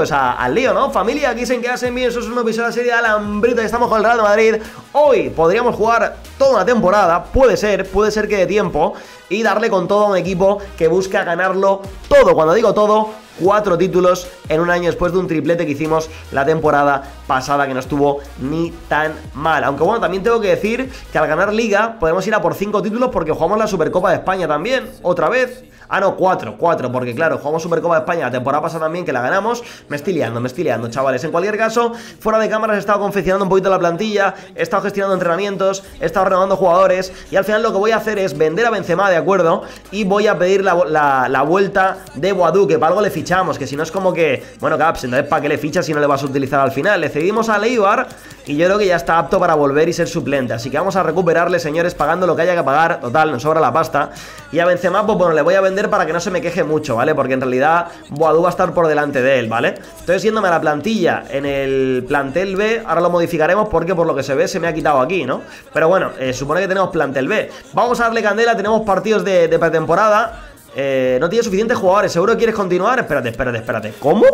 pues al lío, ¿no? Familia, aquí se hacen bien, eso es un episodio de la serie de Alambrita y estamos con el Real de Madrid. Hoy podríamos jugar toda una temporada, puede ser, puede ser que de tiempo, y darle con todo a un equipo que busca ganarlo todo. Cuando digo todo, cuatro títulos en un año después de un triplete que hicimos la temporada pasada que no estuvo ni tan mal. Aunque bueno, también tengo que decir que al ganar liga podemos ir a por cinco títulos porque jugamos la Supercopa de España también, otra vez. Ah, no, cuatro, cuatro, porque claro, jugamos Supercopa de España la temporada pasada también, que la ganamos. Me estoy liando, me estoy liando, chavales. En cualquier caso, fuera de cámaras he estado confeccionando un poquito la plantilla, he estado gestionando entrenamientos, he estado renovando jugadores, y al final lo que voy a hacer es vender a Benzema, ¿de acuerdo? Y voy a pedir la, vuelta de Boadu, que para algo le fichamos, que si no es como que, bueno, Caps, entonces ¿para qué le fichas si no le vas a utilizar al final? Le cedimos a Leibar y yo creo que ya está apto para volver y ser suplente. Así que vamos a recuperarle, señores, pagando lo que haya que pagar. Total, nos sobra la pasta. Y a Benzema, pues bueno, le voy a vender para que no se me queje mucho, ¿vale? Porque en realidad Boadu va a estar por delante de él, ¿vale? Entonces, yéndome a la plantilla en el plantel B, ahora lo modificaremos porque por lo que se ve se me ha quitado aquí, ¿no? Pero bueno, eh, supone que tenemos plantel B. Vamos a darle candela, tenemos partidos de, pretemporada. Eh, no tiene suficientes jugadores, ¿seguro quieres continuar? Espérate, espérate, espérate. ¿Cómo?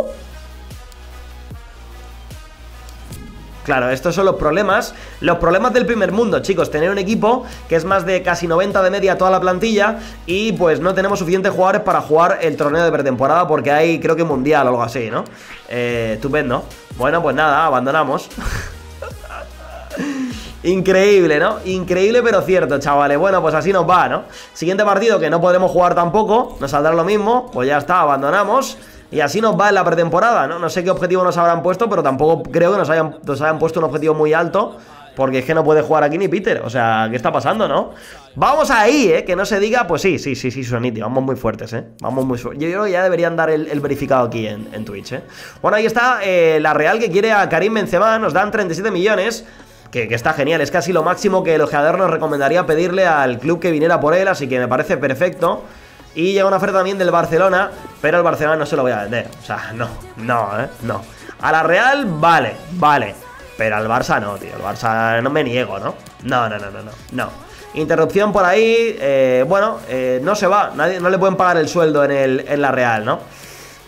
Claro, estos son los problemas. Los problemas del primer mundo, chicos. Tener un equipo que es más de casi 90 de media toda la plantilla y pues no tenemos suficientes jugadores para jugar el torneo de pretemporada porque hay, creo que mundial o algo así, ¿no? Eh, estupendo. Bueno, pues nada, abandonamos. Increíble, ¿no? Increíble pero cierto, chavales Bueno, pues así nos va, ¿no? Siguiente partido que no podremos jugar tampoco Nos saldrá lo mismo Pues ya está, abandonamos y así nos va en la pretemporada, ¿no? No sé qué objetivo nos habrán puesto, pero tampoco creo que nos hayan, nos hayan puesto un objetivo muy alto. Porque es que no puede jugar aquí ni Peter. O sea, ¿qué está pasando, no? Vamos ahí, ¿eh? Que no se diga, pues sí, sí, sí, sí, Soniti. Vamos muy fuertes, ¿eh? Vamos muy fuertes. Yo creo que ya deberían dar el, verificado aquí en, Twitch, ¿eh? Bueno, ahí está eh, la Real que quiere a Karim Benzema. Nos dan 37 millones. Que, que, está genial, es casi lo máximo que el ojeador nos recomendaría pedirle al club que viniera por él, así que me parece perfecto. Y llega una oferta también del Barcelona, pero el Barcelona no se lo voy a vender. O sea, no, no, ¿eh? No. A la Real, vale, vale. Pero al Barça no, tío. El Barça no me niego, ¿no? No, no, no, no, no. Interrupción por ahí. Eh, bueno, eh, no se va. Nadie, no le pueden pagar el sueldo en, el, en la Real, ¿no?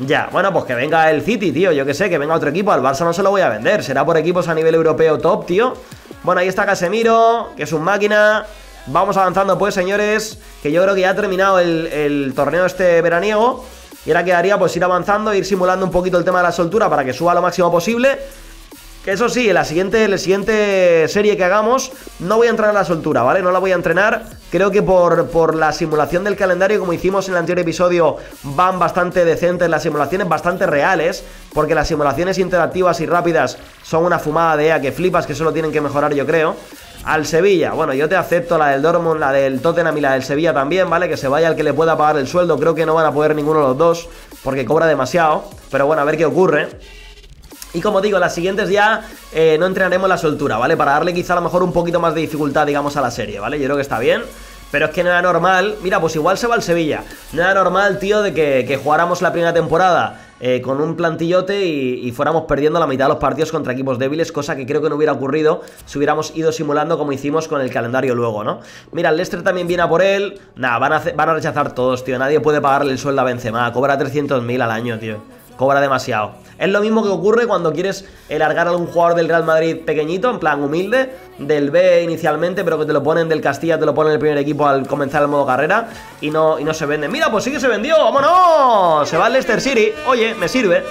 Ya, bueno, pues que venga el City, tío. Yo que sé, que venga otro equipo. Al Barça no se lo voy a vender. Será por equipos a nivel europeo top, tío. Bueno, ahí está Casemiro, que es un máquina. Vamos avanzando pues, señores, que yo creo que ya ha terminado el, torneo este veraniego. Y ahora quedaría pues ir avanzando, ir simulando un poquito el tema de la soltura para que suba lo máximo posible. Que eso sí, en la siguiente, en la siguiente serie que hagamos no voy a entrar en la soltura, ¿vale? No la voy a entrenar. Creo que por, por la simulación del calendario, como hicimos en el anterior episodio, van bastante decentes las simulaciones, bastante reales. Porque las simulaciones interactivas y rápidas son una fumada de EA que flipas, que solo tienen que mejorar yo creo al Sevilla. Bueno, yo te acepto la del Dortmund, la del Tottenham y la del Sevilla también, ¿vale? Que se vaya el que le pueda pagar el sueldo. Creo que no van a poder ninguno de los dos porque cobra demasiado. Pero bueno, a ver qué ocurre. Y como digo, las siguientes ya eh, no entrenaremos la soltura, ¿vale? Para darle quizá a lo mejor un poquito más de dificultad, digamos, a la serie, ¿vale? Yo creo que está bien. Pero es que no era normal. Mira, pues igual se va al Sevilla. No era normal, tío, de que, que jugáramos la primera temporada eh, con un plantillote y, fuéramos perdiendo la mitad de los partidos contra equipos débiles, cosa que creo que no hubiera ocurrido si hubiéramos ido simulando como hicimos con el calendario luego, ¿no? Mira, el Leicester también viene a por él. Nada, van a, van a rechazar todos, tío. Nadie puede pagarle el sueldo a Benzema. Cobra 300.000 al año, tío. Cobra demasiado. Es lo mismo que ocurre cuando quieres largar a algún jugador del Real Madrid pequeñito, en plan humilde, del B inicialmente, pero que te lo ponen del Castilla, te lo ponen el primer equipo al comenzar el modo carrera y no, y no se vende. Mira, pues sí que se vendió, vámonos. Se va al Leicester City, oye, me sirve.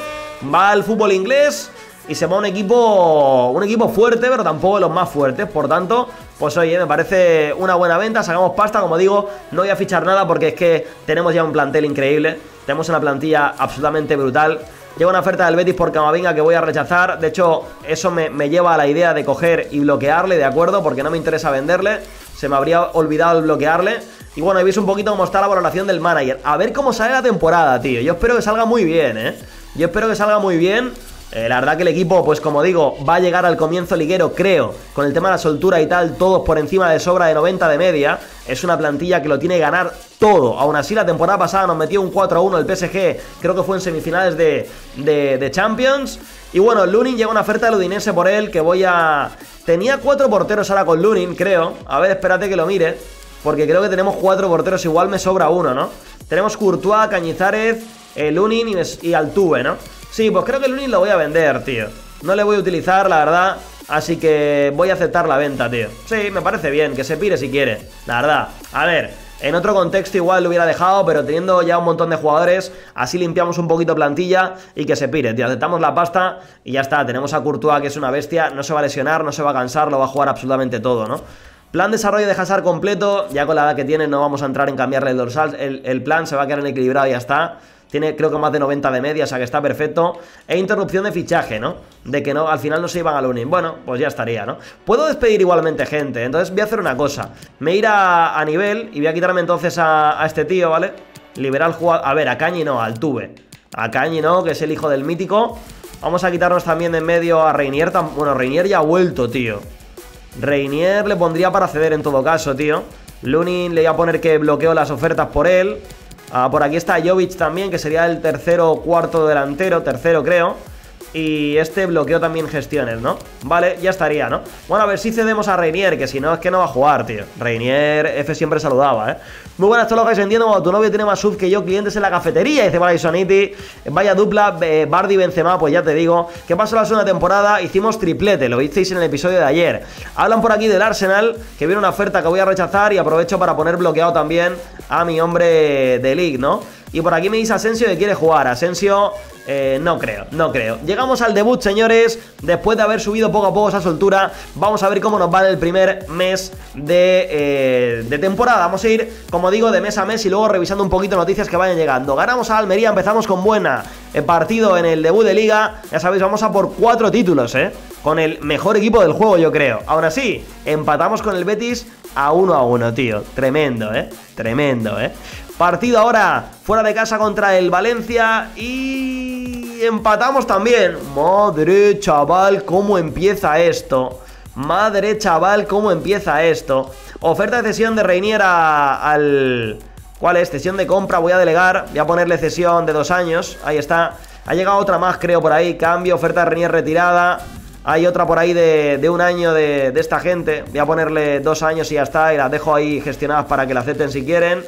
Va al fútbol inglés y se va un equipo, un equipo fuerte, pero tampoco de los más fuertes. Por tanto, pues oye, me parece una buena venta, sacamos pasta, como digo, no voy a fichar nada porque es que tenemos ya un plantel increíble, tenemos una plantilla absolutamente brutal. Lleva una oferta del Betis por Camavinga que voy a rechazar. De hecho, eso me, lleva a la idea de coger y bloquearle, ¿de acuerdo? Porque no me interesa venderle. Se me habría olvidado el bloquearle. Y bueno, he visto un poquito cómo está la valoración del manager. A ver cómo sale la temporada, tío. Yo espero que salga muy bien, ¿eh? Yo espero que salga muy bien. Eh, la verdad que el equipo, pues como digo, va a llegar al comienzo liguero, creo, con el tema de la soltura y tal, todos por encima de sobra de 90 de media. Es una plantilla que lo tiene que ganar todo. Aún así, la temporada pasada nos metió un 4-1 el PSG, creo que fue en semifinales de, de, Champions. Y bueno, Lunin llega una oferta de Udinese por él, que voy a... Tenía cuatro porteros ahora con Lunin, creo. A ver, espérate que lo mire, porque creo que tenemos cuatro porteros, igual me sobra uno, ¿no? Tenemos Courtois, Cañizares, eh, Lunin y, y Altuve, ¿no? Sí, pues creo que el Lunin lo voy a vender, tío. No le voy a utilizar, la verdad. Así que voy a aceptar la venta, tío. Sí, me parece bien, que se pire si quiere. La verdad. A ver, en otro contexto igual lo hubiera dejado, pero teniendo ya un montón de jugadores, así limpiamos un poquito plantilla y que se pire, tío. Aceptamos la pasta y ya está. Tenemos a Courtois, que es una bestia, no se va a lesionar, no se va a cansar, lo va a jugar absolutamente todo, ¿no? Plan desarrollo de Hazard completo, ya con la edad que tiene no vamos a entrar en cambiarle el dorsal, el, el plan se va a quedar en equilibrado y ya está. Tiene creo que más de 90 de media, o sea que está perfecto. E interrupción de fichaje, ¿no? De que no, al final no se iban al Unin. Bueno, pues ya estaría, ¿no? Puedo despedir igualmente gente, entonces voy a hacer una cosa. Me iré a, nivel y voy a quitarme entonces a, este tío, ¿vale? Liberar jugador... A ver, a Cañi no, al Tuve. A Cañi no, que es el hijo del mítico. Vamos a quitarnos también de en medio a Reinier. Bueno, Reinier ya ha vuelto, tío. Reinier le pondría para ceder en todo caso, tío. Lunin le voy a poner que bloqueo las ofertas por él. Ah, por aquí está Jovic también, que sería el tercero o cuarto delantero, tercero creo. Y este bloqueo también gestiones, ¿no? Vale, ya estaría, ¿no? Bueno, a ver si cedemos a Reinier, que si no es que no va a jugar, tío Reinier, F siempre saludaba, ¿eh? Muy buenas, todos los que entiendo cuando tu novio tiene más sub que yo, clientes en la cafetería Dice vale, Soniti, vaya dupla, eh, Bardi Benzema, pues ya te digo ¿Qué pasó la segunda temporada? Hicimos triplete, lo visteis en el episodio de ayer Hablan por aquí del Arsenal, que viene una oferta que voy a rechazar Y aprovecho para poner bloqueado también a mi hombre de League, ¿no? Y por aquí me dice Asensio que quiere jugar Asensio eh, no creo, no creo. Llegamos al debut, señores, después de haber subido poco a poco esa soltura. Vamos a ver cómo nos va el primer mes de, eh, de, temporada. Vamos a ir, como digo, de mes a mes y luego revisando un poquito noticias que vayan llegando. Ganamos a Almería, empezamos con buena el partido en el debut de liga. Ya sabéis, vamos a por cuatro títulos, ¿eh? Con el mejor equipo del juego, yo creo. Aún así, empatamos con el Betis a uno a uno, tío. Tremendo, ¿eh? Tremendo, ¿eh? Partido ahora fuera de casa contra el Valencia y empatamos también. Madre chaval, cómo empieza esto. Madre chaval, cómo empieza esto. Oferta de cesión de Reiniera al... ¿Cuál es? Cesión de compra, voy a delegar. Voy a ponerle cesión de dos años. Ahí está. Ha llegado otra más, creo, por ahí. Cambio, oferta de Reinier retirada. Hay otra por ahí de, un año de, esta gente. Voy a ponerle dos años y ya está. Y las dejo ahí gestionadas para que la acepten si quieren.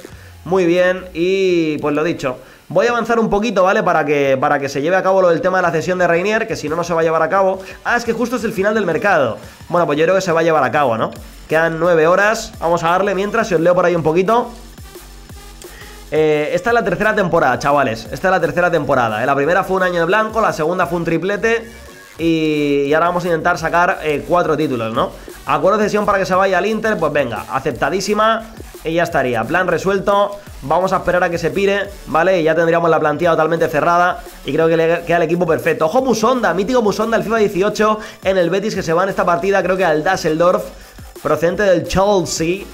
Muy bien, y pues lo dicho Voy a avanzar un poquito, ¿vale? Para que, para que se lleve a cabo lo del tema de la cesión de Rainier Que si no, no se va a llevar a cabo Ah, es que justo es el final del mercado Bueno, pues yo creo que se va a llevar a cabo, ¿no? Quedan nueve horas Vamos a darle mientras, si os leo por ahí un poquito eh, esta es la tercera temporada, chavales Esta es la tercera temporada ¿eh? La primera fue un año de blanco, la segunda fue un triplete y, ahora vamos a intentar sacar eh, cuatro títulos, ¿no? Acuerdo de cesión para que se vaya al Inter, pues venga, aceptadísima y ya estaría, plan resuelto Vamos a esperar a que se pire, ¿vale? Y ya tendríamos la plantilla totalmente cerrada Y creo que le queda el equipo perfecto. Ojo Musonda, mítico Musonda, el FIFA 18 En el Betis que se va en esta partida Creo que al Dasseldorf Procedente del Chelsea.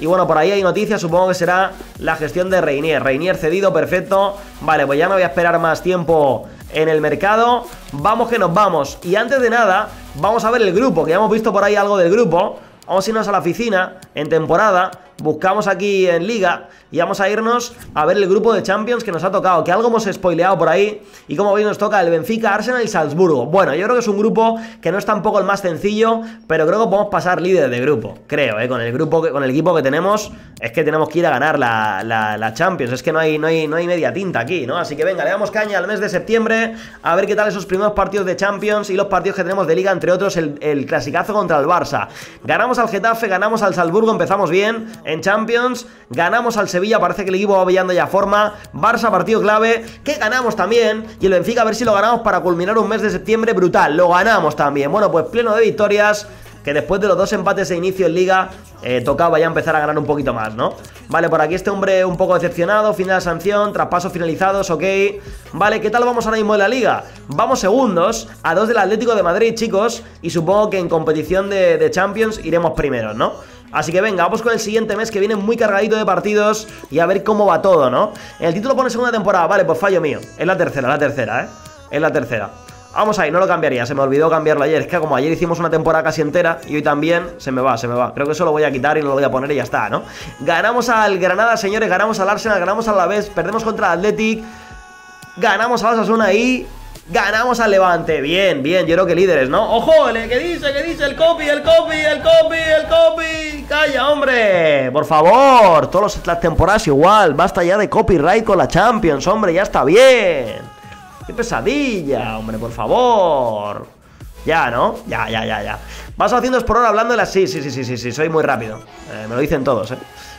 Y bueno, por ahí hay noticias, supongo que será la gestión de Reinier. Reinier cedido, perfecto. Vale, pues ya no voy a esperar más tiempo en el mercado Vamos que nos vamos. Y antes de nada, vamos a ver el grupo Que ya hemos visto por ahí algo del grupo. Vamos a irnos a la oficina en temporada Buscamos aquí en Liga y vamos a irnos a ver el grupo de Champions que nos ha tocado, que algo hemos spoileado por ahí. Y como veis nos toca el Benfica, Arsenal y Salzburgo. Bueno, yo creo que es un grupo que no es tampoco el más sencillo, pero creo que podemos pasar líder de grupo. Creo, ¿eh? Con el grupo, con el equipo que tenemos, es que tenemos que ir a ganar la, la, la Champions. Es que no hay, no, hay, no hay media tinta aquí, ¿no? Así que venga, le damos caña al mes de septiembre, a ver qué tal esos primeros partidos de Champions y los partidos que tenemos de Liga, entre otros el, el clasicazo contra el Barça. Ganamos al Getafe, ganamos al Salzburgo, empezamos bien en Champions. Ganamos al Sevilla, parece que el equipo va pillando ya forma. Barça, partido clave, que ganamos también. Y el Benfica, a ver si lo ganamos para culminar un mes de septiembre brutal. Lo ganamos también. Bueno, pues pleno de victorias que después de los dos empates de inicio en Liga eh, tocaba ya empezar a ganar un poquito más, ¿no? Vale, por aquí este hombre un poco decepcionado, fin de sanción, traspasos finalizados, ok Vale, ¿qué tal vamos ahora mismo en la Liga? Vamos segundos, a dos del Atlético de Madrid, chicos Y supongo que en competición de, de Champions iremos primeros, ¿no? Así que venga, vamos con el siguiente mes que viene muy cargadito de partidos y a ver cómo va todo, ¿no? El título pone segunda temporada, vale, pues fallo mío. Es la tercera, la tercera, ¿eh? Es la tercera. Vamos ahí, no lo cambiaría, se me olvidó cambiarlo ayer Es que como ayer hicimos una temporada casi entera Y hoy también, se me va, se me va Creo que eso lo voy a quitar y no lo voy a poner y ya está, ¿no? Ganamos al Granada, señores, ganamos al Arsenal Ganamos al Alavés, perdemos contra el Athletic Ganamos a Osasuna y Ganamos al Levante, bien, bien, yo creo que líderes, ¿no? ¡Ojo! ¿Qué dice? ¿Qué dice? El copy, el copy, el copy, el copy ¡Calla, hombre! Por favor, todas las temporadas igual Basta ya de copyright con la Champions, hombre, ya está bien ¡Qué pesadilla, hombre, por favor! Ya, ¿no? Ya, ya, ya, ya. Vas haciendo por hora hablando de las... Sí, sí, sí, sí, sí, sí, soy muy rápido. Eh, me lo dicen todos, ¿eh?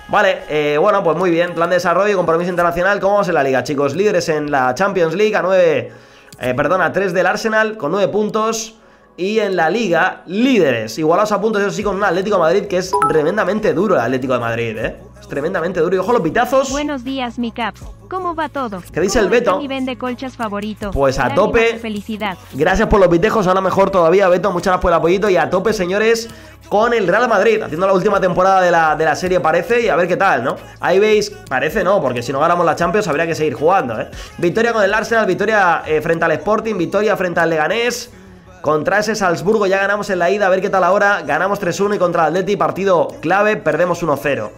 Vale, eh, bueno, pues muy bien. Plan de desarrollo y compromiso internacional. ¿Cómo vamos en la liga, chicos? Líderes en la Champions League a 9... Eh, perdona, 3 del Arsenal con 9 puntos. Y en la liga, líderes. Igualados a puntos, eso sí, con un Atlético de Madrid que es tremendamente duro el Atlético de Madrid, ¿eh? Es tremendamente duro. Y ojo los pitazos. Buenos días, mi caps. ¿Cómo va todo? ¿Qué dice el Beto? Mi vende colchas favorito. Pues a tope. Felicidad. Gracias por los pitejos, ahora mejor todavía, Beto. Muchas gracias por el apoyito. Y a tope, señores, con el Real Madrid. Haciendo la última temporada de la, de la serie, parece. Y a ver qué tal, ¿no? Ahí veis, parece no, porque si no ganamos la Champions habría que seguir jugando, ¿eh? Victoria con el Arsenal, victoria eh, frente al Sporting, victoria frente al Leganés. Contra ese Salzburgo ya ganamos en la ida, a ver qué tal ahora. Ganamos 3-1 y contra el Atleti, partido clave, perdemos 1-0.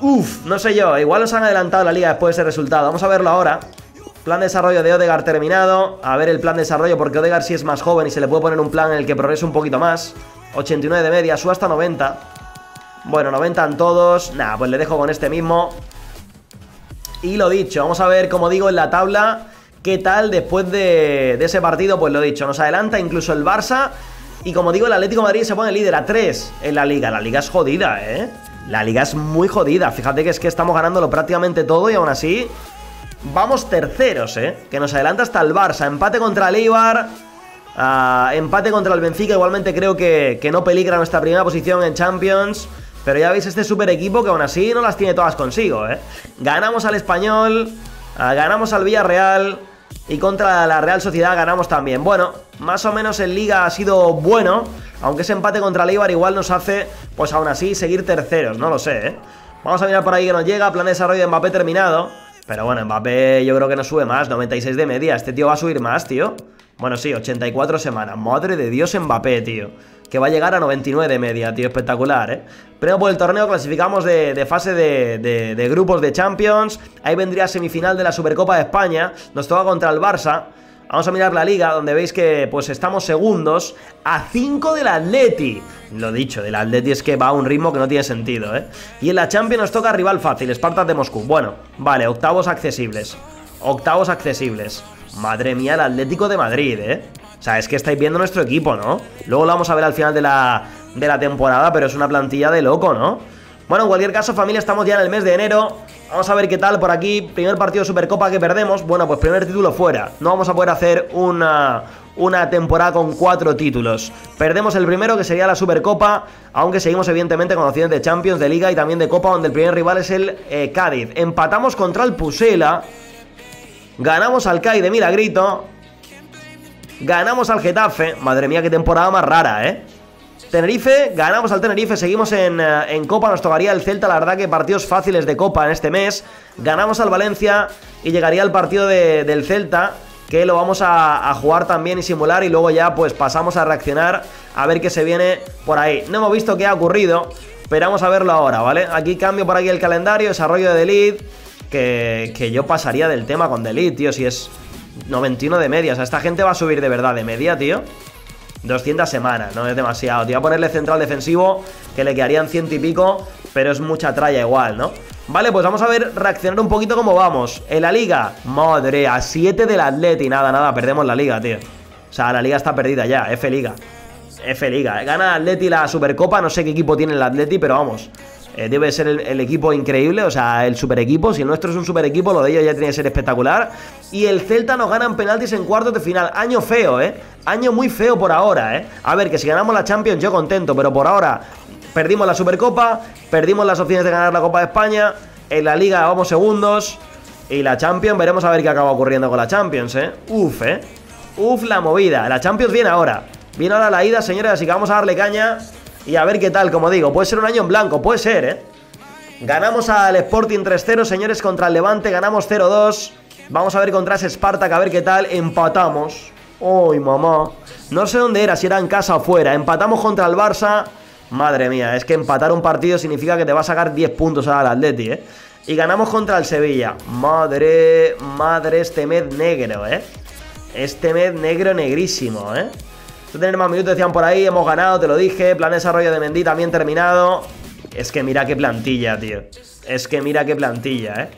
Uf, no sé yo, igual nos han adelantado la liga después de ese resultado. Vamos a verlo ahora. Plan de desarrollo de Odegar terminado. A ver el plan de desarrollo, porque Odegar sí es más joven y se le puede poner un plan en el que progrese un poquito más. 89 de media, su hasta 90. Bueno, 90 en todos. Nada, pues le dejo con este mismo. Y lo dicho, vamos a ver, como digo, en la tabla qué tal después de, ese partido, pues lo dicho, nos adelanta incluso el Barça. Y como digo, el Atlético Madrid se pone líder a 3 en la liga. La liga es jodida, ¿eh? La liga es muy jodida. Fíjate que es que estamos ganándolo prácticamente todo y aún así vamos terceros, ¿eh? Que nos adelanta hasta el Barça. Empate contra el Eibar. Ah, empate contra el Benfica. Igualmente creo que, que no peligra nuestra primera posición en Champions. Pero ya veis este super equipo que aún así no las tiene todas consigo, ¿eh? Ganamos al Español. Ah, ganamos al Villarreal. Y contra la Real Sociedad ganamos también. Bueno, más o menos en Liga ha sido bueno. Aunque ese empate contra el Eibar igual nos hace, pues aún así, seguir terceros. No lo sé, ¿eh? Vamos a mirar por ahí que nos llega. Plan de desarrollo de Mbappé terminado. Pero bueno, Mbappé yo creo que no sube más. 96 de media. Este tío va a subir más, tío. Bueno, sí, 84 semanas. Madre de Dios, Mbappé, tío. Que va a llegar a 99 de media, tío. Espectacular, ¿eh? Pero por el torneo clasificamos de, fase de, grupos de Champions. Ahí vendría semifinal de la Supercopa de España. Nos toca contra el Barça. Vamos a mirar la liga, donde veis que pues estamos segundos a 5 del Atleti. Lo dicho, del Atleti es que va a un ritmo que no tiene sentido, ¿eh? Y en la Champions nos toca rival fácil, Spartak de Moscú. Bueno, vale, octavos accesibles. Octavos accesibles. Madre mía, el Atlético de Madrid, ¿eh? O sea, es que estáis viendo nuestro equipo, ¿no? Luego lo vamos a ver al final de la, de la temporada, pero es una plantilla de loco, ¿no? Bueno, en cualquier caso, familia, estamos ya en el mes de enero. Vamos a ver qué tal por aquí. Primer partido de Supercopa que perdemos. Bueno, pues primer título fuera. No vamos a poder hacer una, una temporada con cuatro títulos. Perdemos el primero, que sería la Supercopa, aunque seguimos evidentemente con opciones de Champions, de Liga y también de Copa, donde el primer rival es el eh, Cádiz. Empatamos contra el Pusela. Ganamos al CAI de Milagrito. Ganamos al Getafe. Madre mía, qué temporada más rara, ¿eh? Tenerife, ganamos al Tenerife, seguimos en, eh, Copa, nos tocaría el Celta, la verdad que partidos fáciles de Copa en este mes. Ganamos al Valencia y llegaría el partido del Celta, que lo vamos a, jugar también y simular y luego ya pues pasamos a reaccionar a ver qué se viene por ahí. No hemos visto qué ha ocurrido, pero vamos a verlo ahora, ¿vale? Aquí cambio por aquí el calendario, desarrollo de Elite, que, que yo pasaría del tema con Elite, tío, si es 91 de media. O sea, esta gente va a subir de verdad de media, tío. 200 semanas, no es demasiado. Te voy a ponerle central defensivo, que le quedarían ciento y pico, pero es mucha tralla igual, ¿no? Vale, pues vamos a ver, reaccionar un poquito cómo vamos. En la liga, madre, a 7 del Atleti, nada, nada, perdemos la liga, tío. O sea, la liga está perdida ya, F Liga. F Liga. Gana Atleti la Supercopa, no sé qué equipo tiene el Atleti, pero vamos. Eh, debe ser el, equipo increíble, o sea, el super equipo. Si el nuestro es un super equipo, lo de ellos ya tiene que ser espectacular. Y el Celta nos gana en penaltis en cuartos de final. Año feo, ¿eh? Año muy feo por ahora, ¿eh? A ver, que si ganamos la Champions, yo contento, pero por ahora perdimos la Supercopa, perdimos las opciones de ganar la Copa de España. En la Liga vamos segundos. Y la Champions, veremos a ver qué acaba ocurriendo con la Champions, ¿eh? Uf, ¿eh? Uf, la movida. La Champions viene ahora. Viene ahora la ida, señores, así que vamos a darle caña. Y a ver qué tal, como digo, puede ser un año en blanco, puede ser, ¿eh? Ganamos al Sporting 3-0, señores, contra el Levante, ganamos 0-2. Vamos a ver contra ese Spartak, a ver qué tal. Empatamos. ¡Uy, mamá! No sé dónde era, si era en casa o fuera. Empatamos contra el Barça. Madre mía, es que empatar un partido significa que te va a sacar 10 puntos al Atleti, ¿eh? Y ganamos contra el Sevilla. Madre, madre, este med negro, ¿eh? Este med negro negrísimo, ¿eh? Tener más minutos, decían por ahí, hemos ganado, te lo dije. Plan de desarrollo de Mendy también terminado. Es que mira qué plantilla, tío. Es que mira qué plantilla, ¿eh?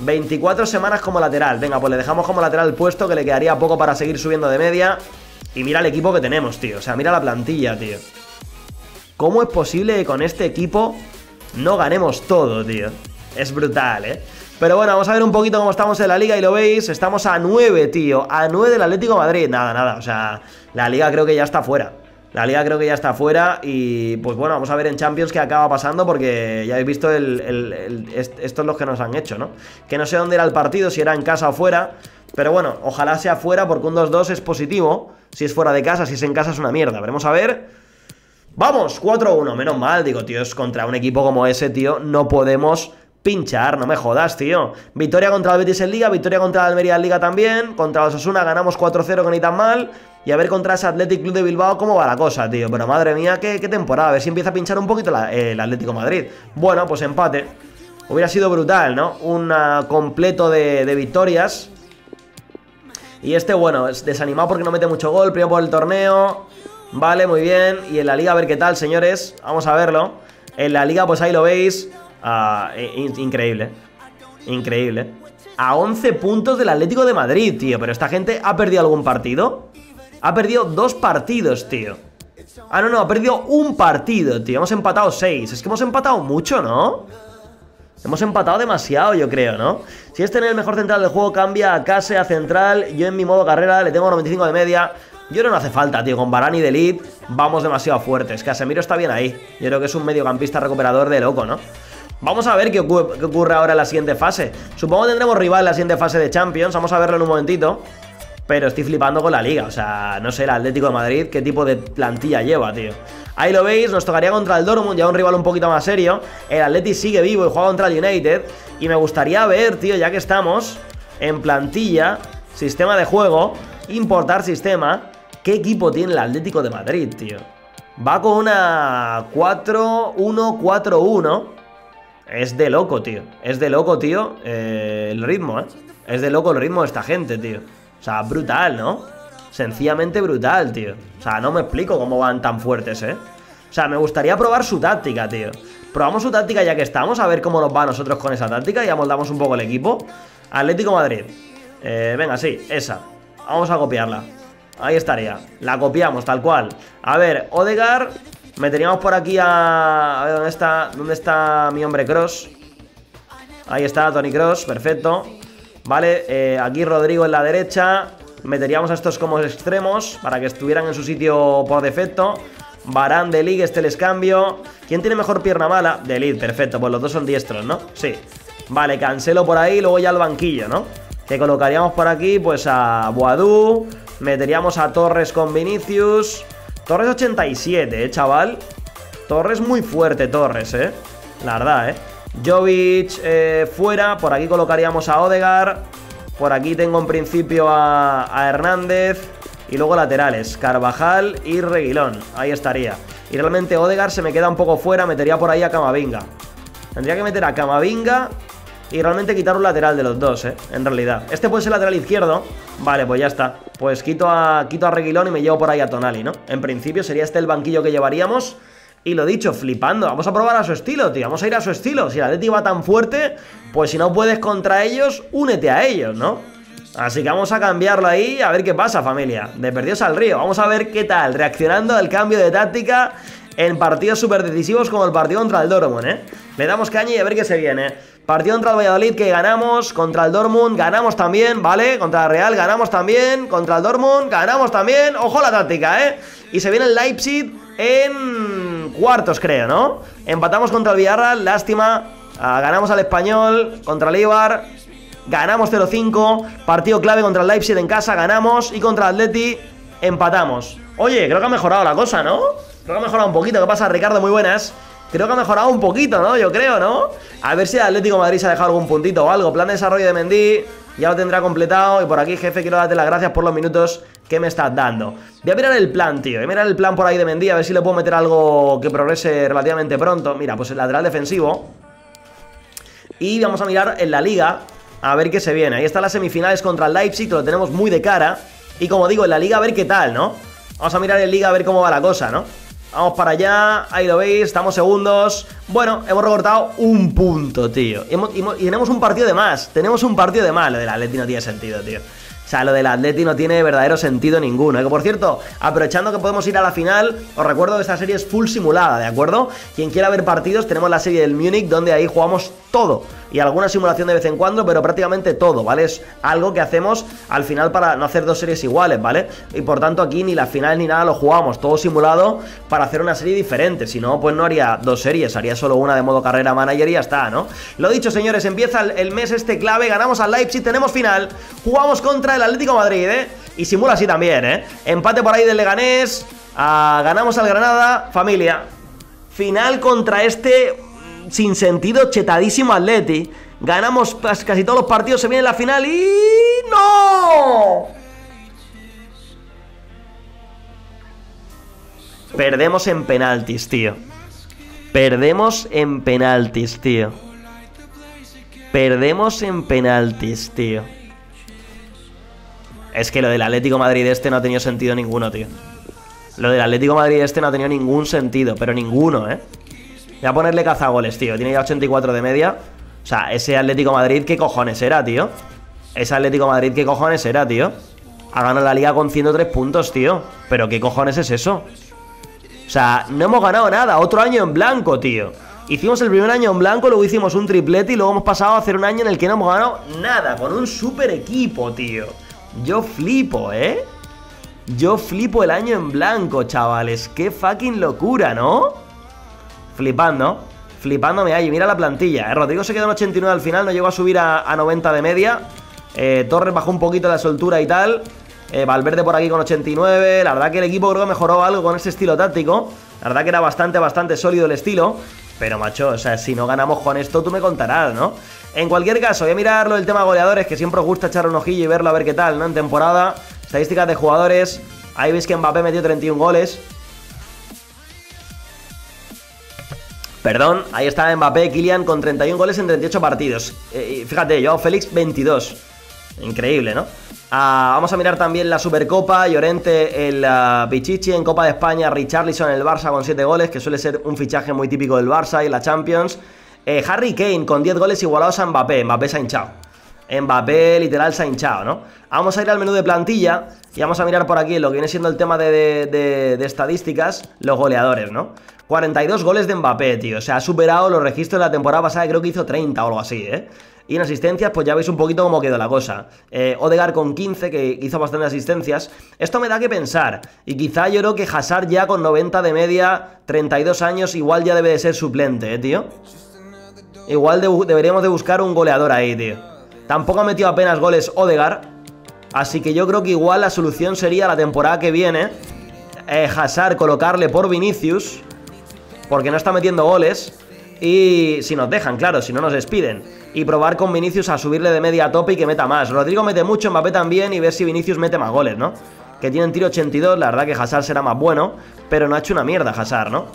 24 semanas como lateral. Venga, pues le dejamos como lateral puesto, que le quedaría poco para seguir subiendo de media. Y mira el equipo que tenemos, tío. O sea, mira la plantilla, tío. ¿Cómo es posible que con este equipo no ganemos todo, tío? Es brutal, ¿eh? Pero bueno, vamos a ver un poquito cómo estamos en la liga y lo veis. Estamos a 9, tío. A 9 del Atlético Madrid. Nada, nada. O sea, la liga creo que ya está fuera. La liga creo que ya está fuera y pues bueno, vamos a ver en Champions qué acaba pasando porque ya habéis visto el, el, esto es lo que nos han hecho, ¿no? Que no sé dónde era el partido, si era en casa o fuera, pero bueno, ojalá sea fuera porque un 2-2 es positivo, si es fuera de casa, si es en casa es una mierda, veremos a ver. Vamos, 4-1, menos mal, digo, tío, es contra un equipo como ese, tío, no podemos pinchar, no me jodas, tío. Victoria contra el Betis en Liga, victoria contra el Almería en Liga también, contra los Osasuna ganamos 4-0 que ni tan mal. Y a ver contra ese Athletic Club de Bilbao cómo va la cosa, tío. Pero madre mía, qué, temporada. A ver si empieza a pinchar un poquito el Atlético Madrid. Bueno, pues empate. Hubiera sido brutal, ¿no? Un completo de, de victorias. Y este, bueno, es desanimado porque no mete mucho gol. Primero por el torneo. Vale, muy bien. Y en la liga, a ver qué tal, señores. Vamos a verlo. En la liga, pues ahí lo veis. Ah, increíble. Increíble. A 11 puntos del Atlético de Madrid, tío. Pero esta gente ha perdido algún partido. Ha perdido dos partidos, tío. Ah, no, no, ha perdido un partido, tío. Hemos empatado seis. Es que hemos empatado mucho, ¿no? Hemos empatado demasiado, yo creo, ¿no? Si este en el mejor central del juego, cambia a Case, a central. Yo en mi modo carrera le tengo 95 de media. Yo no hace falta, tío. Con Barani de elite vamos demasiado fuertes. Casemiro está bien ahí. Yo creo que es un mediocampista recuperador de loco, ¿no? Vamos a ver qué, ocurre ahora en la siguiente fase. Supongo que tendremos rival en la siguiente fase de Champions. Vamos a verlo en un momentito. Pero estoy flipando con la liga, o sea, no sé el Atlético de Madrid qué tipo de plantilla lleva, tío. Ahí lo veis, nos tocaría contra el Dortmund, ya un rival un poquito más serio. El Atlético sigue vivo y juega contra el United. Y me gustaría ver, tío, ya que estamos en plantilla, sistema de juego, importar sistema, qué equipo tiene el Atlético de Madrid, tío. Va con una 4-1-4-1. Es de loco, tío. Es de loco, tío, eh, el ritmo, ¿eh? Es de loco el ritmo de esta gente, tío. O sea, brutal, ¿no? Sencillamente brutal, tío. O sea, no me explico cómo van tan fuertes, ¿eh? O sea, me gustaría probar su táctica, tío. Probamos su táctica ya que estamos, a ver cómo nos va a nosotros con esa táctica y amoldamos un poco el equipo. Atlético Madrid. Eh, venga, sí, esa. Vamos a copiarla. Ahí estaría. La copiamos, tal cual. A ver, Odegar. Meteríamos por aquí a... A ver, ¿dónde está, dónde está mi hombre Cross? Ahí está, Tony Cross, perfecto. Vale, eh, aquí Rodrigo en la derecha. Meteríamos a estos como extremos para que estuvieran en su sitio por defecto. Barán de League, este les cambio. ¿Quién tiene mejor pierna mala? De League, perfecto. Pues los dos son diestros, ¿no? Sí. Vale, cancelo por ahí, luego ya al banquillo, ¿no? Que colocaríamos por aquí, pues a Boadú. Meteríamos a Torres con Vinicius. Torres 87, ¿eh, chaval? Torres muy fuerte, Torres, ¿eh? La verdad, ¿eh? Jovic eh, fuera, por aquí colocaríamos a Odegar. Por aquí tengo en principio a, Hernández. Y luego laterales, Carvajal y Reguilón. Ahí estaría. Y realmente Odegar se me queda un poco fuera, metería por ahí a Camavinga. Tendría que meter a Camavinga y realmente quitar un lateral de los dos, ¿eh? En realidad. Este puede ser lateral izquierdo. Vale, pues ya está. Pues quito a, quito a Reguilón y me llevo por ahí a Tonali, ¿no? En principio sería este el banquillo que llevaríamos. Y lo dicho, flipando. Vamos a probar a su estilo, tío. Vamos a ir a su estilo. Si la Atleti va tan fuerte, pues si no puedes contra ellos, únete a ellos, ¿no? Así que vamos a cambiarlo ahí a ver qué pasa, familia. De perdidos al río. Vamos a ver qué tal. Reaccionando al cambio de táctica en partidos súper decisivos como el partido contra el Dortmund, ¿eh? Le damos caña y a ver qué se viene. Partido contra el Valladolid que ganamos, contra el Dortmund ganamos también, ¿vale? Contra el Real ganamos también, contra el Dortmund ganamos también. Ojo la táctica, ¿eh? Y se viene el Leipzig en cuartos, creo, ¿no? Empatamos contra el Villarreal, lástima. Ah, ganamos al Español contra el Eibar. Ganamos 0-5. Partido clave contra el Leipzig en casa, ganamos. Y contra el Atleti, empatamos. Oye, creo que ha mejorado la cosa, ¿no? Creo que ha mejorado un poquito. ¿Qué pasa, Ricardo? Muy buenas. Creo que ha mejorado un poquito, ¿no? Yo creo, ¿no? A ver si el Atlético Madrid se ha dejado algún puntito o algo. Plan de desarrollo de Mendy. Ya lo tendrá completado. Y por aquí, jefe, quiero darte las gracias por los minutos que me estás dando. Voy a mirar el plan, tío. Voy a mirar el plan por ahí de Mendy. A ver si le puedo meter algo que progrese relativamente pronto. Mira, pues el lateral defensivo. Y vamos a mirar en la liga. A ver qué se viene. Ahí están las semifinales contra el Leipzig. Que lo tenemos muy de cara. Y como digo, en la liga a ver qué tal, ¿no? Vamos a mirar en liga a ver cómo va la cosa, ¿no? Vamos para allá, ahí lo veis, estamos segundos. Bueno, hemos recortado un punto, tío. y tenemos un partido de más. Tenemos un partido de más. Lo del Atleti no tiene sentido, tío. O sea, lo del Atleti no tiene verdadero sentido ninguno. ¿eh? Que por cierto, aprovechando que podemos ir a la final, os recuerdo que esta serie es full simulada, ¿de acuerdo? Quien quiera ver partidos, tenemos la serie del Múnich, donde ahí jugamos todo. Y alguna simulación de vez en cuando, pero prácticamente todo, ¿vale? Es algo que hacemos al final para no hacer dos series iguales, ¿vale? Y por tanto aquí ni la final ni nada lo jugamos, todo simulado para hacer una serie diferente. Si no, pues no haría dos series, haría solo una de modo carrera manager y ya está, ¿no? Lo dicho, señores, empieza el mes este clave, ganamos al Leipzig, tenemos final, jugamos contra el Atlético Madrid, ¿eh? Y simula así también, ¿eh? Empate por ahí del Leganés, ah, ganamos al Granada, familia. Final contra este sin sentido chetadísimo Atleti. Ganamos casi todos los partidos, se viene la final y... ¡No! Perdemos en penaltis, tío. Perdemos en penaltis, tío. Perdemos en penaltis, tío. Es que lo del Atlético Madrid este no ha tenido sentido ninguno, tío. Lo del Atlético Madrid este no ha tenido ningún sentido, pero ninguno, ¿eh? Voy a ponerle cazagoles, tío. Tiene ya 84 de media. O sea, ese Atlético Madrid, ¿qué cojones era, tío? Ese Atlético Madrid, ¿qué cojones era, tío? Ha ganado la liga con 103 puntos, tío. Pero ¿qué cojones es eso? O sea, no hemos ganado nada. Otro año en blanco, tío. Hicimos el primer año en blanco, luego hicimos un triplete y luego hemos pasado a hacer un año en el que no hemos ganado nada. Con un super equipo, tío. Yo flipo, ¿eh? Yo flipo el año en blanco, chavales. Qué fucking locura, ¿no? Flipando. Flipándome ahí. Mira la plantilla, ¿eh? Rodrigo se quedó en 89 al final, no llegó a subir a, 90 de media. Eh, Torres bajó un poquito la soltura y tal. Eh, Valverde por aquí con 89. La verdad que el equipo creo mejoró algo con ese estilo táctico. La verdad que era bastante, bastante sólido el estilo. Pero, macho, o sea, si no ganamos con esto, tú me contarás, ¿no? En cualquier caso, voy a mirarlo el tema goleadores, que siempre os gusta echar un ojillo y verlo a ver qué tal, ¿no? En temporada, estadísticas de jugadores. Ahí veis que Mbappé metió 31 goles. Perdón, ahí está Mbappé, Kylian con 31 goles en 38 partidos. Eh, fíjate, yo Félix 22. Increíble, ¿no? Ah, vamos a mirar también la Supercopa, Llorente, el uh, Pichichi en Copa de España, Richarlison el Barça con 7 goles, que suele ser un fichaje muy típico del Barça y la Champions. Eh, Harry Kane con 10 goles igualados a Mbappé. Mbappé se ha hinchado. Mbappé literal se ha hinchado, ¿no? Vamos a ir al menú de plantilla y vamos a mirar por aquí lo que viene siendo el tema de, de, estadísticas, los goleadores, ¿no? 42 goles de Mbappé, tío. O sea, ha superado los registros de la temporada pasada, creo que hizo 30 o algo así, ¿eh? Y en asistencias, pues ya veis un poquito cómo quedó la cosa. Eh, Odegar con 15, que hizo bastantes asistencias. Esto me da que pensar. Y quizá yo creo que Hazard ya con 90 de media, 32 años, igual ya debe de ser suplente, ¿eh, tío? Igual deberíamos de buscar un goleador ahí, tío. Tampoco ha metido apenas goles Odegar. Así que yo creo que igual la solución sería la temporada que viene. Eh, Hazard colocarle por Vinicius. Porque no está metiendo goles. Y si nos dejan, claro, si no nos despiden. Y probar con Vinicius a subirle de media a tope y que meta más. Rodrigo mete mucho, Mbappé también. Y ver si Vinicius mete más goles, ¿no? Que tienen tiro 82, la verdad que Hazard será más bueno. Pero no ha hecho una mierda Hazard, ¿no?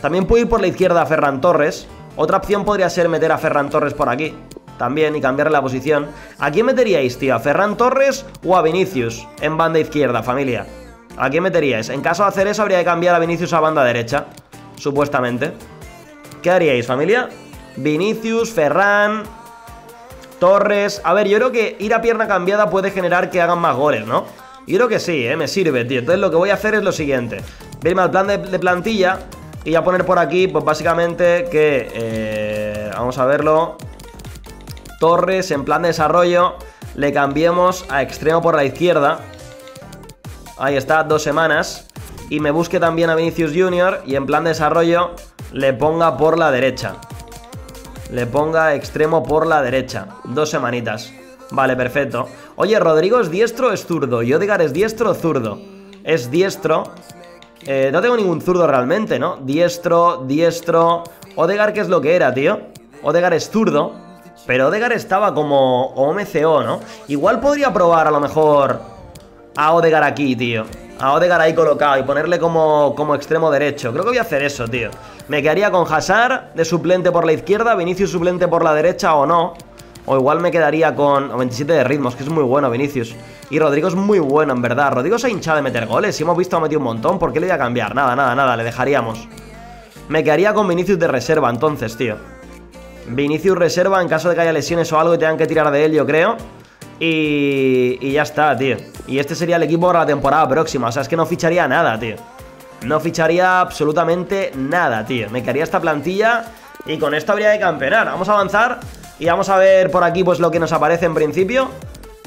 También puede ir por la izquierda a Ferran Torres. Otra opción podría ser meter a Ferran Torres por aquí. También y cambiarle la posición. ¿A quién meteríais, tío? ¿A Ferran Torres o a Vinicius? En banda izquierda, familia. ¿A quién meteríais? En caso de hacer eso habría que cambiar a Vinicius a banda derecha. Supuestamente. ¿Qué haríais, familia? Vinicius, Ferran... Torres... A ver, yo creo que ir a pierna cambiada puede generar que hagan más goles, ¿no? Yo creo que sí, ¿eh? Me sirve, tío. Entonces lo que voy a hacer es lo siguiente. Verme al plan de, de plantilla y a poner por aquí, pues básicamente que... Eh, vamos a verlo. Torres en plan de desarrollo. Le cambiemos a extremo por la izquierda. Ahí está, dos semanas. Y me busque también a Vinicius Junior. Y en plan de desarrollo le ponga por la derecha. Le ponga extremo por la derecha. Dos semanitas. Vale, perfecto. Oye, Rodrigo es diestro es zurdo. Y Odegar es diestro o zurdo. Es diestro. Eh, no tengo ningún zurdo realmente, ¿no? Diestro, diestro... Odegar, ¿qué es lo que era, tío? Odegar es zurdo, pero Odegar estaba como OMCO, ¿no? Igual podría probar a lo mejor a Odegar aquí, tío. A Odegar ahí colocado y ponerle como, como extremo derecho. Creo que voy a hacer eso, tío. Me quedaría con Hazard de suplente por la izquierda, Vinicius suplente por la derecha o no. O igual me quedaría con 27 de ritmos, que es muy bueno Vinicius. Y Rodrigo es muy bueno, en verdad. Rodrigo se ha hinchado de meter goles. Si hemos visto ha metido un montón, ¿por qué le voy a cambiar? Nada, nada, nada, le dejaríamos. Me quedaría con Vinicius de reserva entonces, tío. Vinicius reserva en caso de que haya lesiones o algo y tengan que tirar de él, yo creo. Y, y ya está, tío. Y este sería el equipo para la temporada próxima. O sea, es que no ficharía nada, tío. No ficharía absolutamente nada, tío. Me quedaría esta plantilla y con esto habría de campeonar. Vamos a avanzar y vamos a ver por aquí pues lo que nos aparece en principio.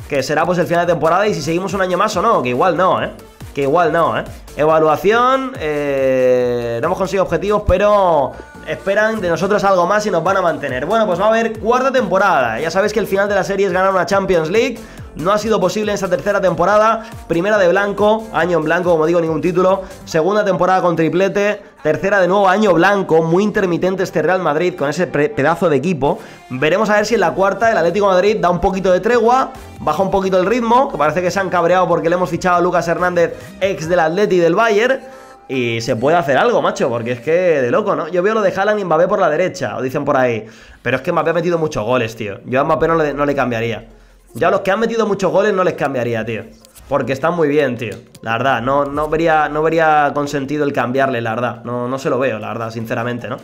Que será pues el final de temporada y si seguimos un año más o no. Que igual no, ¿eh? Que igual no, ¿eh? Evaluación, eh, no hemos conseguido objetivos, pero esperan de nosotros algo más y nos van a mantener. Bueno, pues va a haber cuarta temporada. Ya sabéis que el final de la serie es ganar una Champions League. No ha sido posible en esta tercera temporada. Primera de blanco, año en blanco, como digo, ningún título. Segunda temporada con triplete. Tercera de nuevo, año blanco. Muy intermitente este Real Madrid con ese pedazo de equipo. Veremos a ver si en la cuarta el Atlético Madrid da un poquito de tregua. Baja un poquito el ritmo. Que parece que se han cabreado porque le hemos fichado a Lucas Hernández, ex del Atleti y del Bayern. Y se puede hacer algo, macho, porque es que de loco, ¿no? Yo veo lo de Haaland y Mbappé por la derecha, o dicen por ahí. Pero es que Mbappé ha metido muchos goles, tío. Yo a Mbappé no le, no le cambiaría. Ya los que han metido muchos goles no les cambiaría, tío. Porque están muy bien, tío. La verdad, no, no, vería, no vería consentido el cambiarle, la verdad. No, no se lo veo, la verdad, sinceramente, ¿no?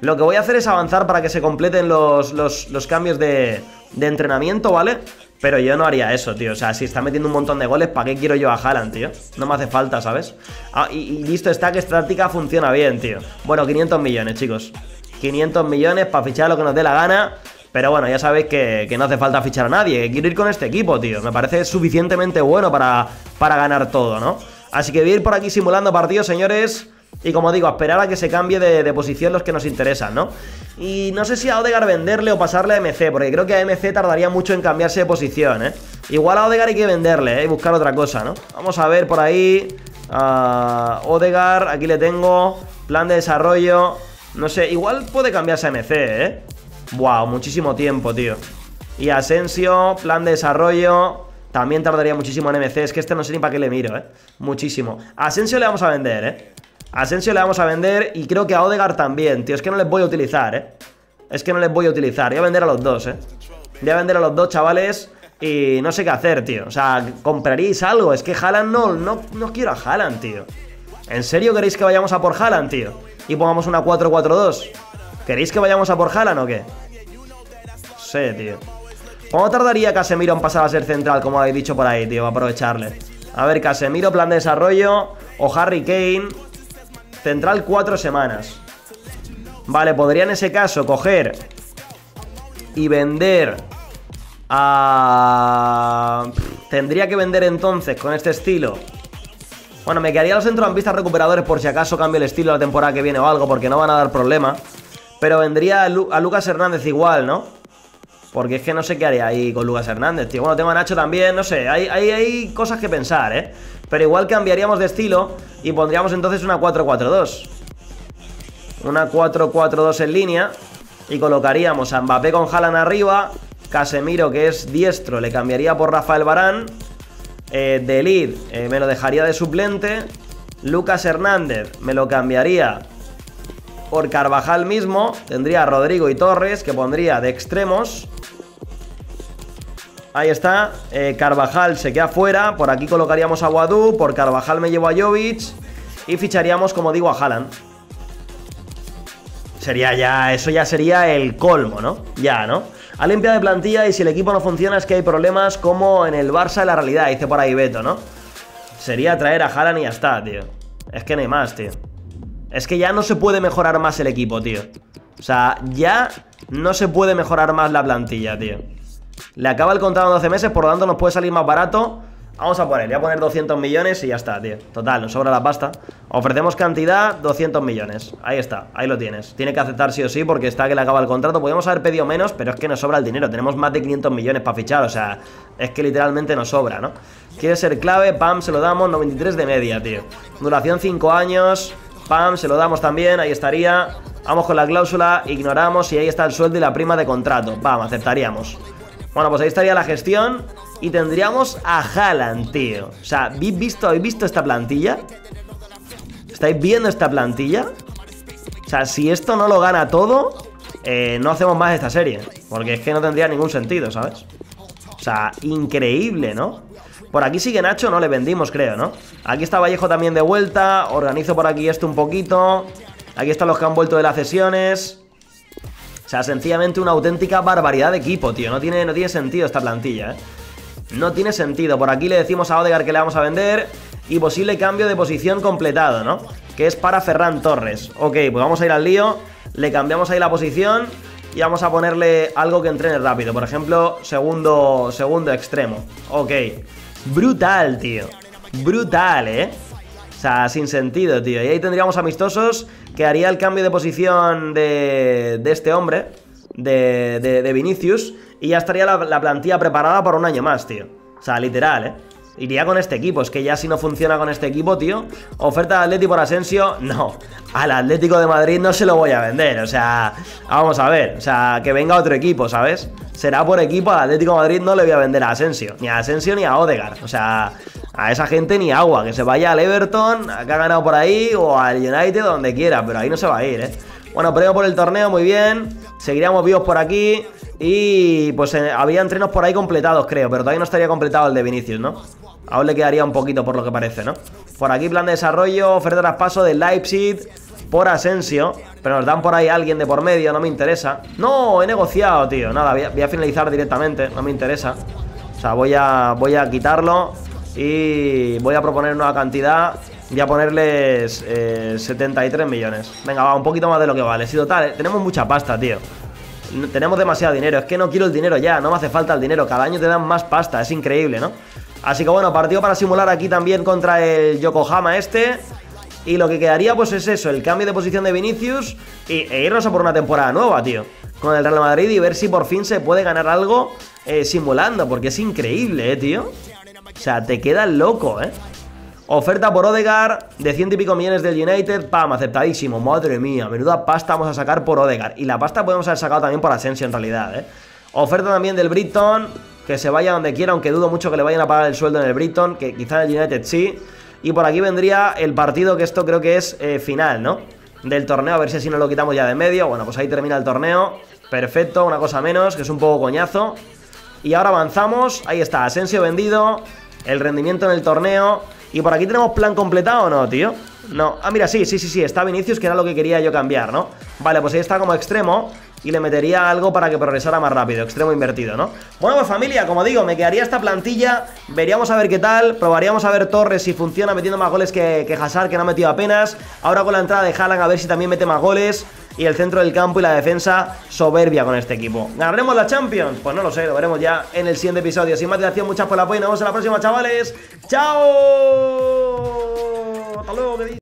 Lo que voy a hacer es avanzar para que se completen los, los, cambios de, de, entrenamiento, ¿vale? Pero yo no haría eso, tío. O sea, si está metiendo un montón de goles, ¿para qué quiero yo a Haaland, tío? No me hace falta, ¿sabes? Ah, y, listo está que esta táctica funciona bien, tío. Bueno, 500 millones, chicos. 500 millones para fichar lo que nos dé la gana. Pero bueno, ya sabéis que, no hace falta fichar a nadie, que quiero ir con este equipo, tío. Me parece suficientemente bueno para, para ganar todo, ¿no? Así que voy a ir por aquí simulando partidos, señores. Y como digo, esperar a que se cambie de, posición los que nos interesan, ¿no? Y no sé si a Odegar venderle o pasarle a MC, porque creo que a MC tardaría mucho en cambiarse de posición, ¿eh? Igual a Odegar hay que venderle, ¿eh? Y buscar otra cosa, ¿no? Vamos a ver por ahí. A Odegar, aquí le tengo. Plan de desarrollo. No sé, igual puede cambiarse a MC, ¿eh? Wow, muchísimo tiempo, tío. Y Asensio, plan de desarrollo. También tardaría muchísimo en MC. Es que este no sé ni para qué le miro, ¿eh? Muchísimo. A Asensio le vamos a vender, ¿eh? Asensio le vamos a vender y creo que a Odegar también, tío. Es que no les voy a utilizar, ¿eh? Es que no les voy a utilizar. Voy a vender a los dos, ¿eh? Voy a vender a los dos, chavales. Y no sé qué hacer, tío. O sea, ¿compraríais algo? Es que Haaland no, no, no quiero a Haaland, tío. ¿En serio queréis que vayamos a por Haaland, tío? Y pongamos una 4-4-2. ¿Queréis que vayamos a por Haaland o qué? No sé, tío. ¿Cuánto tardaría Casemiro en pasar a ser central, como habéis dicho por ahí, tío? aprovecharle. A ver, Casemiro, plan de desarrollo. O Harry Kane. Central cuatro semanas. Vale, podría en ese caso coger y vender a... Tendría que vender entonces con este estilo. Bueno, me quedaría los centrocampistas recuperadores por si acaso cambio el estilo la temporada que viene o algo, porque no van a dar problema. Pero vendría a, Lucas Hernández igual, ¿no? Porque es que no sé qué haría ahí con Lucas Hernández, tío. Bueno, tengo a Nacho también, no sé. Hay, hay, hay cosas que pensar, ¿eh? Pero igual cambiaríamos de estilo y pondríamos entonces una 4-4-2. Una 4-4-2 en línea. Y colocaríamos a Mbappé con Haaland arriba. Casemiro, que es diestro, le cambiaría por Rafael Barán. Eh, eh, me lo dejaría de suplente. Lucas Hernández me lo cambiaría por Carvajal mismo. Tendría a Rodrigo y Torres, que pondría de extremos. Ahí está. Eh, Carvajal se queda fuera. Por aquí colocaríamos a Wadu. Por Carvajal me llevo a Jovic. Y ficharíamos, como digo, a Haaland. Sería ya. Eso ya sería el colmo, ¿no? Ya, ¿no? Ha limpiado de plantilla y si el equipo no funciona es que hay problemas como en el Barça de la realidad, dice por ahí Beto, ¿no? Sería traer a Haaland y ya está, tío. Es que no hay más, tío. Es que ya no se puede mejorar más el equipo, tío O sea, ya no se puede mejorar más la plantilla, tío Le acaba el contrato en 12 meses, por lo tanto nos puede salir más barato. Vamos a poner, voy a poner 200 millones y ya está, tío. Total, nos sobra la pasta. Ofrecemos cantidad, 200 millones. Ahí está, ahí lo tienes. Tiene que aceptar sí o sí porque está que le acaba el contrato. Podríamos haber pedido menos, pero es que nos sobra el dinero. Tenemos más de 500 millones para fichar O sea, es que literalmente nos sobra, ¿no? Quiere ser clave, pam, se lo damos 93 de media, tío. Duración 5 años Pam, se lo damos también, ahí estaría. Vamos con la cláusula, ignoramos y ahí está el sueldo y la prima de contrato. Pam, aceptaríamos Bueno, pues ahí estaría la gestión Y tendríamos a Haaland, tío O sea, ¿habéis visto, ¿habéis visto esta plantilla? ¿Estáis viendo esta plantilla? O sea, si esto no lo gana todo eh, No hacemos más esta serie Porque es que no tendría ningún sentido, ¿sabes? O sea, increíble, ¿no? Por aquí sigue Nacho, no le vendimos, creo, ¿no? Aquí está Vallejo también de vuelta. Organizo por aquí esto un poquito. Aquí están los que han vuelto de las sesiones. O sea, sencillamente una auténtica barbaridad de equipo, tío. No tiene, no tiene sentido esta plantilla, ¿eh? No tiene sentido. Por aquí le decimos a Odegar que le vamos a vender. Y posible cambio de posición completado, ¿no? Que es para Ferran Torres. Ok, pues vamos a ir al lío. Le cambiamos ahí la posición. Y vamos a ponerle algo que entrene rápido. Por ejemplo, segundo, segundo extremo. Ok. Brutal, tío. Brutal, ¿eh? O sea, sin sentido, tío. Y ahí tendríamos amistosos que haría el cambio de posición de, de este hombre, de, de, Vinicius, y ya estaría la, la plantilla preparada por un año más, tío. O sea, literal, ¿eh? Iría con este equipo, es que ya si no funciona con este equipo, tío Oferta de Atlético por Asensio, no Al Atlético de Madrid no se lo voy a vender O sea, vamos a ver O sea, que venga otro equipo, ¿sabes? Será por equipo, al Atlético de Madrid no le voy a vender a Asensio Ni a Asensio ni a Odegar O sea, a esa gente ni agua Que se vaya al Everton, que ha ganado por ahí O al United, donde quiera Pero ahí no se va a ir, ¿eh? Bueno, premio por el torneo, muy bien Seguiríamos vivos por aquí y pues eh, había entrenos por ahí completados, creo, pero todavía no estaría completado el de Vinicius, ¿no? Aún le quedaría un poquito por lo que parece, ¿no? Por aquí plan de desarrollo, oferta de traspaso de Leipzig por Asensio, pero nos dan por ahí alguien de por medio, no me interesa. No, he negociado, tío, nada, voy a, voy a finalizar directamente, no me interesa. O sea, voy a, voy a quitarlo y voy a proponer una cantidad Voy a ponerles eh, 73 millones Venga, va, un poquito más de lo que vale Si total, eh, tenemos mucha pasta, tío tenemos demasiado dinero, es que no quiero el dinero ya, no me hace falta el dinero, cada año te dan más pasta, es increíble, ¿no? Así que bueno, partido para simular aquí también contra el Yokohama este Y lo que quedaría pues es eso, el cambio de posición de Vinicius y, E irnos a por una temporada nueva, tío Con el Real Madrid y ver si por fin se puede ganar algo eh, simulando Porque es increíble, eh, tío O sea, te quedas loco, eh Oferta por Odegar de ciento y pico millones del United. Pam, aceptadísimo. Madre mía, menuda pasta vamos a sacar por Odegar. Y la pasta podemos haber sacado también por Asensio en realidad, ¿eh? Oferta también del Britton. Que se vaya donde quiera, aunque dudo mucho que le vayan a pagar el sueldo en el Britton. Que quizá en el United sí. Y por aquí vendría el partido, que esto creo que es eh, final, ¿no? Del torneo, a ver si así nos lo quitamos ya de medio. Bueno, pues ahí termina el torneo. Perfecto, una cosa menos, que es un poco coñazo. Y ahora avanzamos. Ahí está, Asensio vendido. El rendimiento en el torneo. ¿Y por aquí tenemos plan completado o no, tío? No, ah, mira, sí, sí, sí, sí, está Vinicius, que era lo que quería yo cambiar, ¿no? Vale, pues ahí está como extremo y le metería algo para que progresara más rápido, extremo invertido, ¿no? Bueno, pues familia, como digo, me quedaría esta plantilla, veríamos a ver qué tal, probaríamos a ver Torres si funciona metiendo más goles que, que Hazard, que no ha metido apenas, ahora con la entrada de Haaland a ver si también mete más goles, y el centro del campo y la defensa soberbia con este equipo. ¿Ganaremos la Champions? Pues no lo sé, lo veremos ya en el siguiente episodio. Sin más dilación, muchas por el apoyo y nos vemos en la próxima, chavales. ¡Chao! Hasta luego,